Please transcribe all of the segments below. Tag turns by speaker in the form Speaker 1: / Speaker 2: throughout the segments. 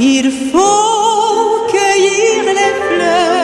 Speaker 1: il faut cueillir les fleurs.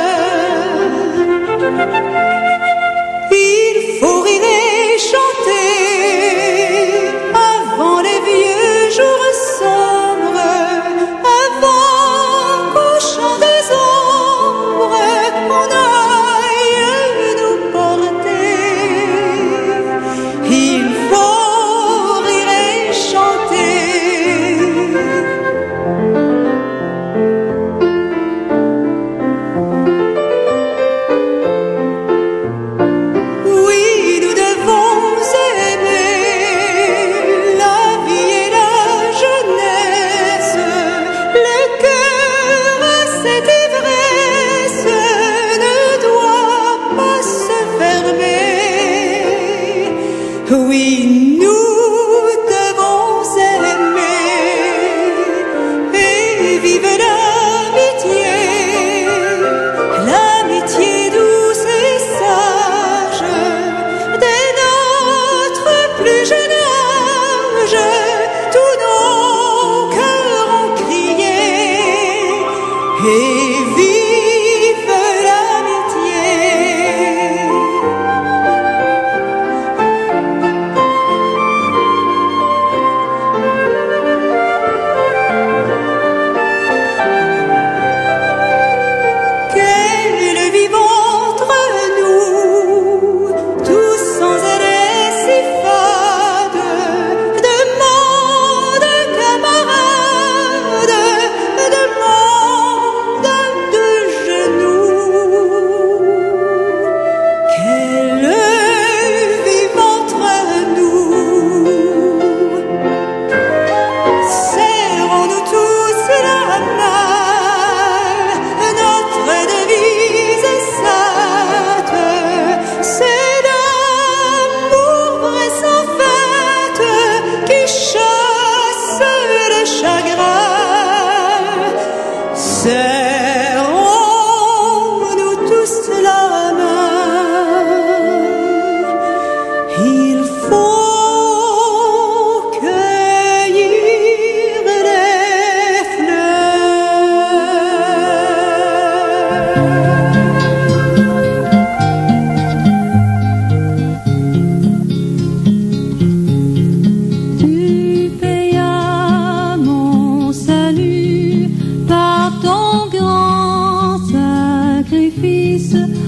Speaker 1: so